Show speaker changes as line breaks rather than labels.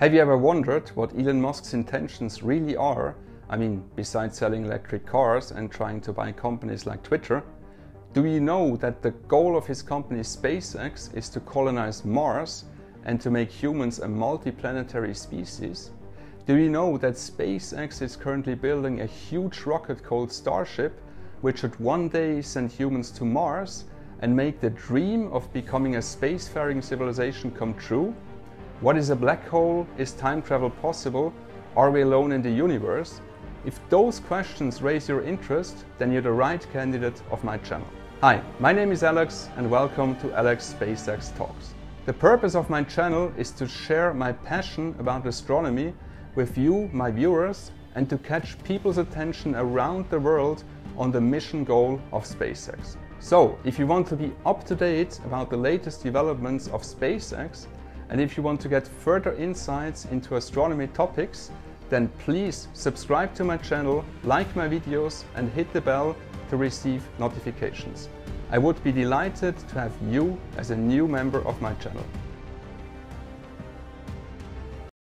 Have you ever wondered what Elon Musk's intentions really are? I mean, besides selling electric cars and trying to buy companies like Twitter, do you know that the goal of his company SpaceX is to colonize Mars and to make humans a multiplanetary species? Do you know that SpaceX is currently building a huge rocket called Starship, which should one day send humans to Mars and make the dream of becoming a spacefaring civilization come true? What is a black hole? Is time travel possible? Are we alone in the universe? If those questions raise your interest, then you're the right candidate of my channel. Hi, my name is Alex and welcome to Alex SpaceX Talks. The purpose of my channel is to share my passion about astronomy with you, my viewers, and to catch people's attention around the world on the mission goal of SpaceX. So, if you want to be up to date about the latest developments of SpaceX, and if you want to get further insights into astronomy topics, then please subscribe to my channel, like my videos and hit the bell to receive notifications. I would be delighted to have you as a new member of my channel.